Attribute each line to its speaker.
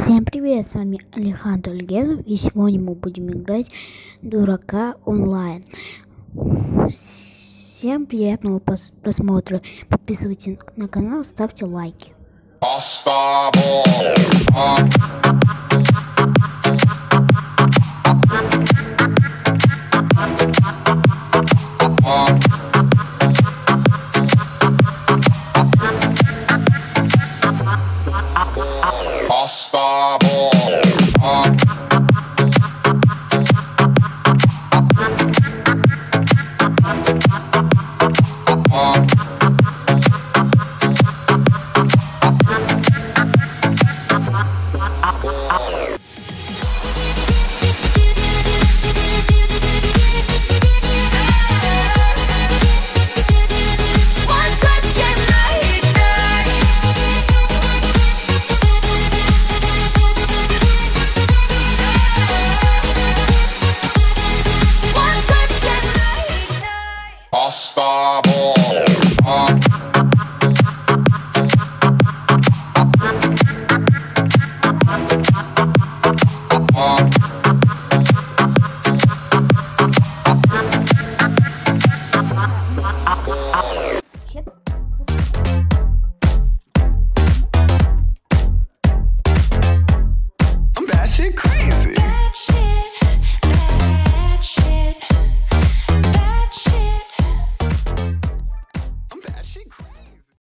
Speaker 1: Всем привет, с вами Александр Легенов, и сегодня мы будем играть Дурака онлайн. Всем приятного просмотра, подписывайтесь на канал, ставьте лайки. Oh. Pasta ball. Agora.